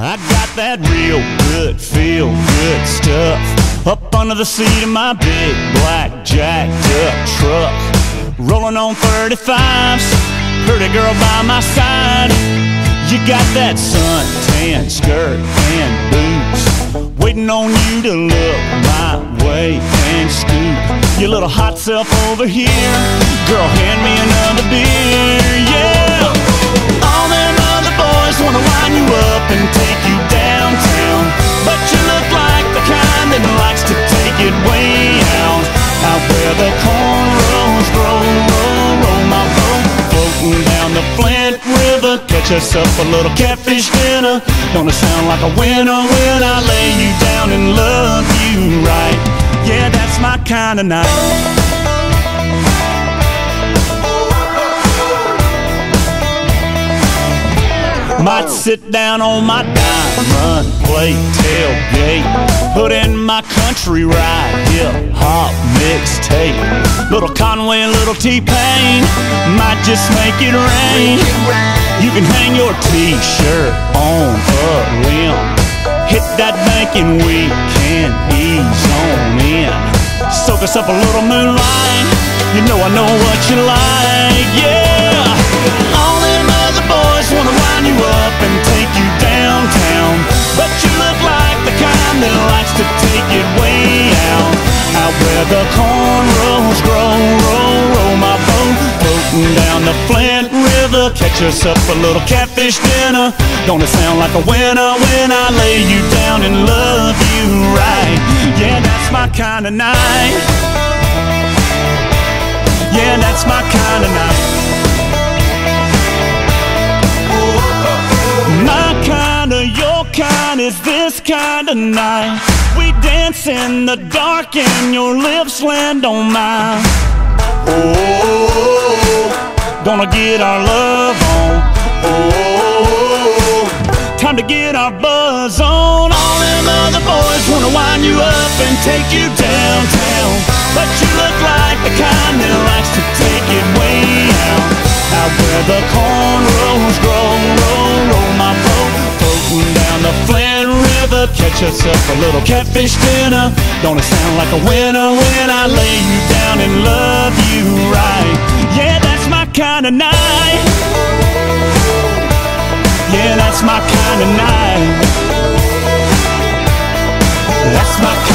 that real good, feel good stuff up under the seat of my big black jacked up truck. Rolling on 35s, pretty girl by my side. You got that suntan skirt and boots, waiting on you to look my way and scoop your little hot self over here. Girl, hand me another beer, yeah. And take you downtown, but you look like the kind that likes to take it way out, out where the cornrows grow, roll, roll my boat, floating down the Flint River. Catch us up a little catfish dinner. It sound like a winner when I lay you down and love you right? Yeah, that's my kind of night. Might sit down on my diamond plate tailgate, put in my country ride, hip hop mixtape. Little Conway and little T-Pain might just make it rain. You can hang your t-shirt on a limb. Hit that bank and we can ease on in. Soak us up a little moonlight. You know I know what you like, yeah. Where the cornrows grow, roll, roll my boat, floating down the Flint River. Catch us up a little catfish dinner. It sound like a winner when I lay you down and love you right? Yeah, that's my kind of night. Yeah, that's my kind of night. Is this kind of night. We dance in the dark and your lips land on mine. Oh, gonna get our love on. Oh, time to get our buzz on. All them other boys wanna wind you up and take you downtown. But you look like the kind that likes to take it way out. Out where the catch us up a little catfish dinner. Don't it sound like a winner when I lay you down and love you right? Yeah, that's my kind of night. Yeah, that's my kind of night. That's my.